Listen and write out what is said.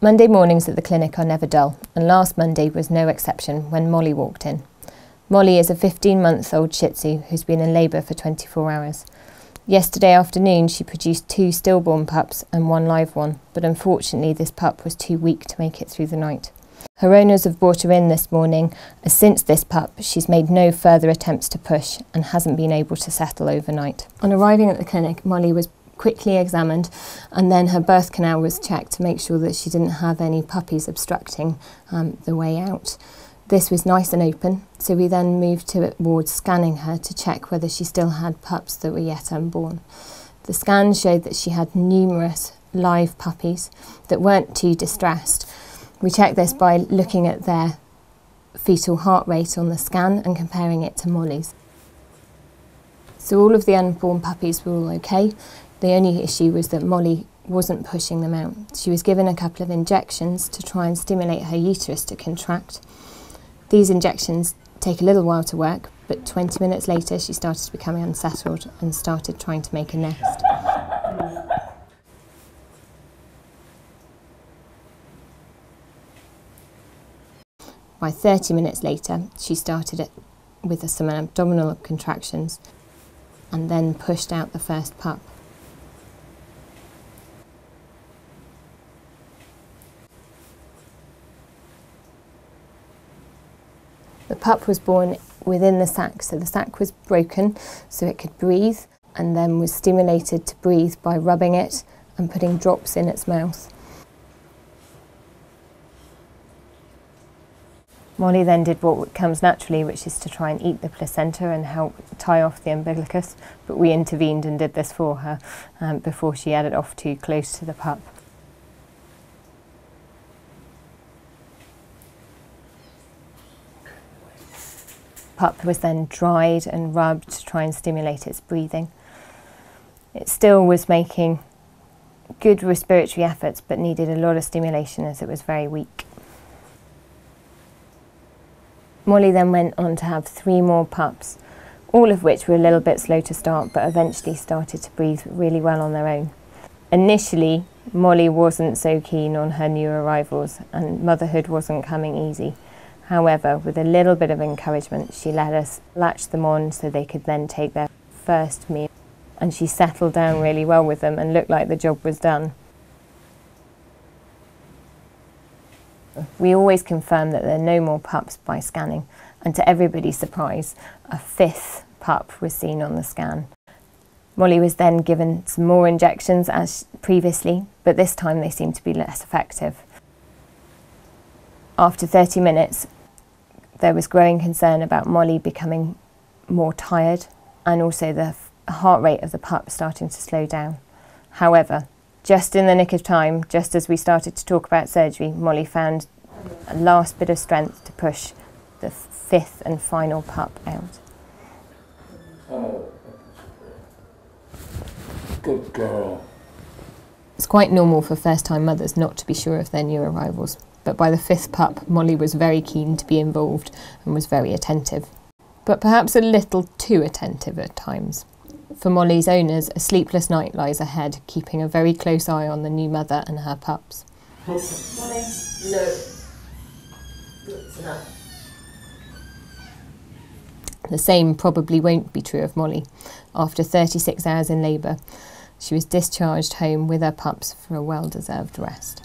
Monday mornings at the clinic are never dull, and last Monday was no exception when Molly walked in. Molly is a 15 month old Shih Tzu who's been in labour for 24 hours. Yesterday afternoon, she produced two stillborn pups and one live one, but unfortunately, this pup was too weak to make it through the night. Her owners have brought her in this morning, as since this pup, she's made no further attempts to push and hasn't been able to settle overnight. On arriving at the clinic, Molly was quickly examined and then her birth canal was checked to make sure that she didn't have any puppies obstructing um, the way out. This was nice and open, so we then moved towards scanning her to check whether she still had pups that were yet unborn. The scan showed that she had numerous live puppies that weren't too distressed. We checked this by looking at their fetal heart rate on the scan and comparing it to Molly's. So all of the unborn puppies were all okay. The only issue was that Molly wasn't pushing them out. She was given a couple of injections to try and stimulate her uterus to contract. These injections take a little while to work, but 20 minutes later she started becoming unsettled and started trying to make a nest. By 30 minutes later, she started it with some abdominal contractions and then pushed out the first pup. The pup was born within the sac, so the sac was broken so it could breathe and then was stimulated to breathe by rubbing it and putting drops in its mouth. Molly then did what comes naturally, which is to try and eat the placenta and help tie off the umbilicus, but we intervened and did this for her um, before she had it off too close to the pup. Pup was then dried and rubbed to try and stimulate its breathing. It still was making good respiratory efforts but needed a lot of stimulation as it was very weak. Molly then went on to have three more pups, all of which were a little bit slow to start but eventually started to breathe really well on their own. Initially, Molly wasn't so keen on her new arrivals and motherhood wasn't coming easy. However, with a little bit of encouragement, she let us latch them on so they could then take their first meal. And she settled down really well with them and looked like the job was done. We always confirm that there are no more pups by scanning, and to everybody's surprise, a fifth pup was seen on the scan. Molly was then given some more injections as previously, but this time they seemed to be less effective. After 30 minutes, there was growing concern about Molly becoming more tired and also the heart rate of the pup starting to slow down. However, just in the nick of time, just as we started to talk about surgery, Molly found a last bit of strength to push the fifth and final pup out. Oh, good girl. It's quite normal for first time mothers not to be sure of their new arrivals but by the fifth pup, Molly was very keen to be involved and was very attentive. But perhaps a little too attentive at times. For Molly's owners, a sleepless night lies ahead, keeping a very close eye on the new mother and her pups. Molly, no. The same probably won't be true of Molly. After 36 hours in labour, she was discharged home with her pups for a well deserved rest.